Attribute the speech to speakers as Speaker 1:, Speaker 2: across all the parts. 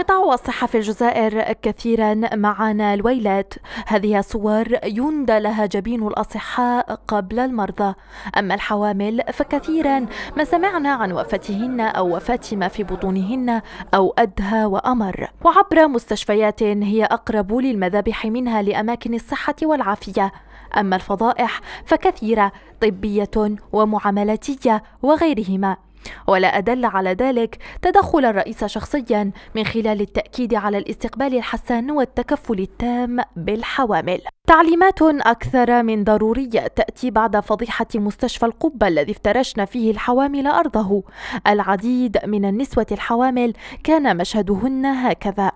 Speaker 1: قطاع الصحة في الجزائر كثيرا معنا الويلات. هذه صور يندى لها جبين الأصحاء قبل المرضى. أما الحوامل فكثيرا ما سمعنا عن وفاتهن أو وفاة ما في بطونهن أو أدهى وأمر. وعبر مستشفيات هي أقرب للمذابح منها لأماكن الصحة والعافية. أما الفضائح فكثيرة طبية ومعاملاتية وغيرهما. ولا أدل على ذلك تدخل الرئيس شخصيا من خلال التأكيد على الاستقبال الحسن والتكفل التام بالحوامل. تعليمات أكثر من ضرورية تأتي بعد فضيحة مستشفى القبة الذي افترشن فيه الحوامل أرضه. العديد من النسوة الحوامل كان مشهدهن هكذا.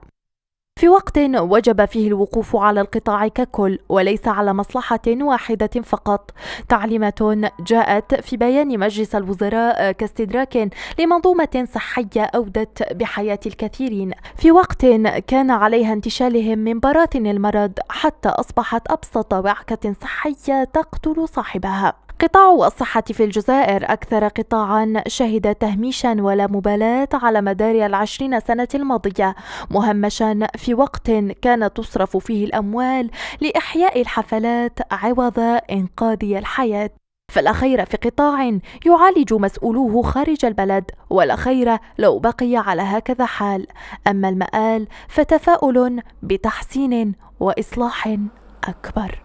Speaker 1: في وقت وجب فيه الوقوف على القطاع ككل وليس على مصلحة واحدة فقط. تعليمات جاءت في بيان مجلس الوزراء كاستدراك لمنظومة صحية أودت بحياة الكثيرين. في وقت كان عليها انتشالهم من براثن المرض حتى أصبحت أبسط وعكة صحية تقتل صاحبها. قطاع الصحة في الجزائر. أكثر قطاعا شهد تهميشا ولا مبالاة على مدار العشرين سنة الماضية مهمشا في وقت كانت تصرف فيه الأموال لإحياء الحفلات عوض إنقاذ الحياة. فلا خير في قطاع يعالج مسؤولوه خارج البلد ولا خير لو بقي على هكذا حال. أما المآل فتفاؤل بتحسين وإصلاح أكبر.